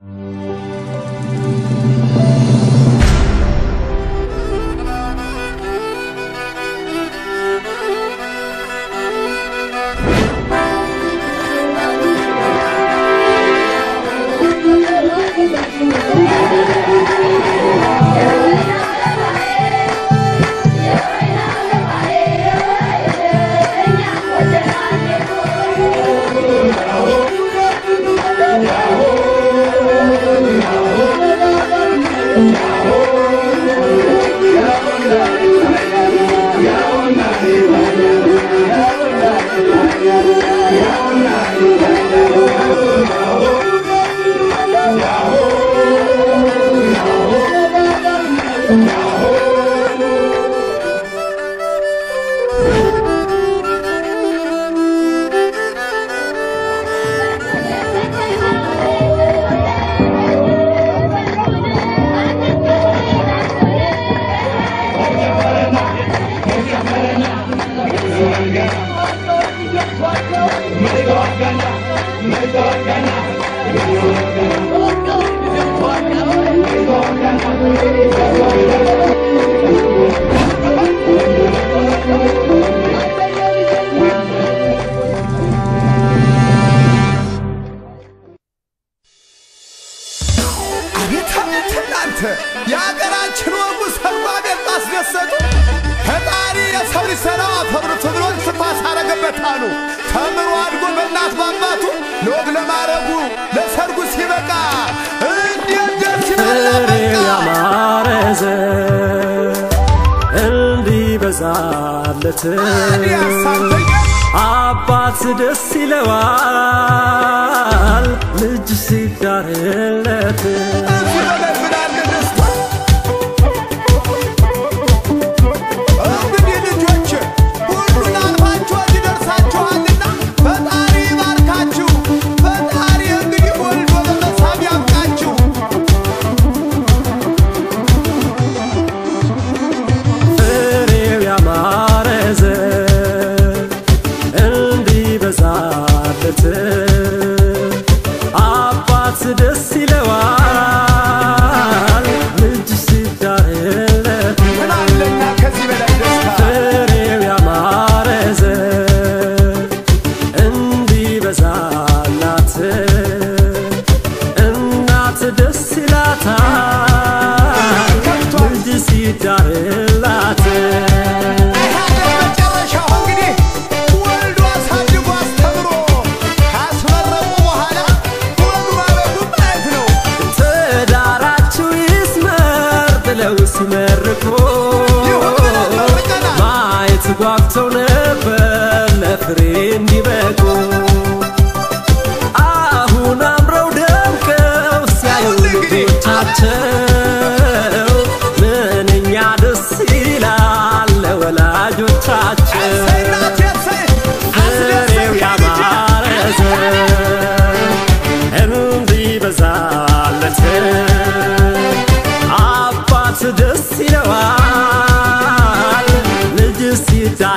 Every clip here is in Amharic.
嗯。ገበታ ነው። ተምሮ አድጎ በእናት ባባቱ ለወግ ለማረጉ ለሰርጉ ሲበቃ እንዴት ደስ ይበላ ያማረዘ እንዲበዛለት አባት ደስ ይለዋል ልጅ ሲዳርለት ሲመርቆ ማየት ጓግተው ነበር ለፍሬ እንዲበቁ። አሁን አምረው ደምቀው ሲያዩ ልጆቻቸው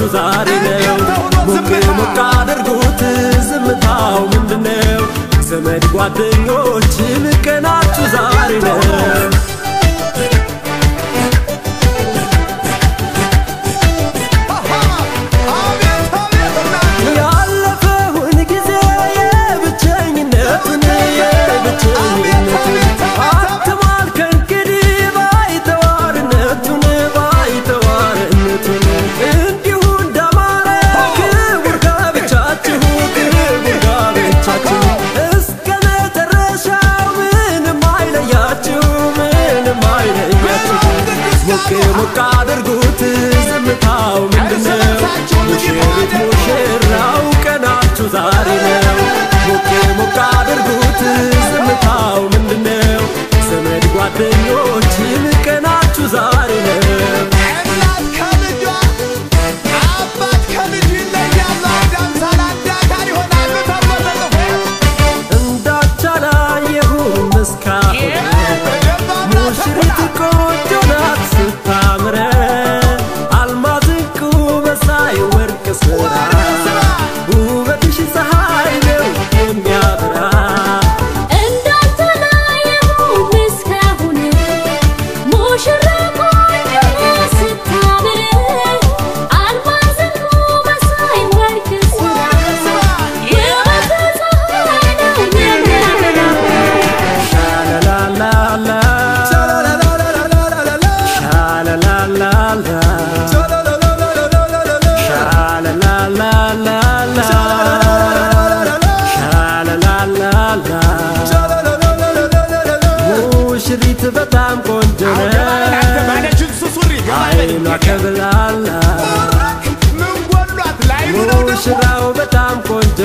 ያላችሁ ዛሬ ነው። ሞቅ ሞቅ አድርጉት፣ ዝምታው ምንድነው? ዘመድ ጓደኞች ልከናችሁ ዛሬ ነው። ሙሽሪት በጣም ቆንጆ አይኗ በጣም ቆንጆ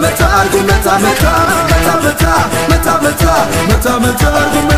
መታ መታ መታ መታ መታ መታ መታ መታ መታ መታ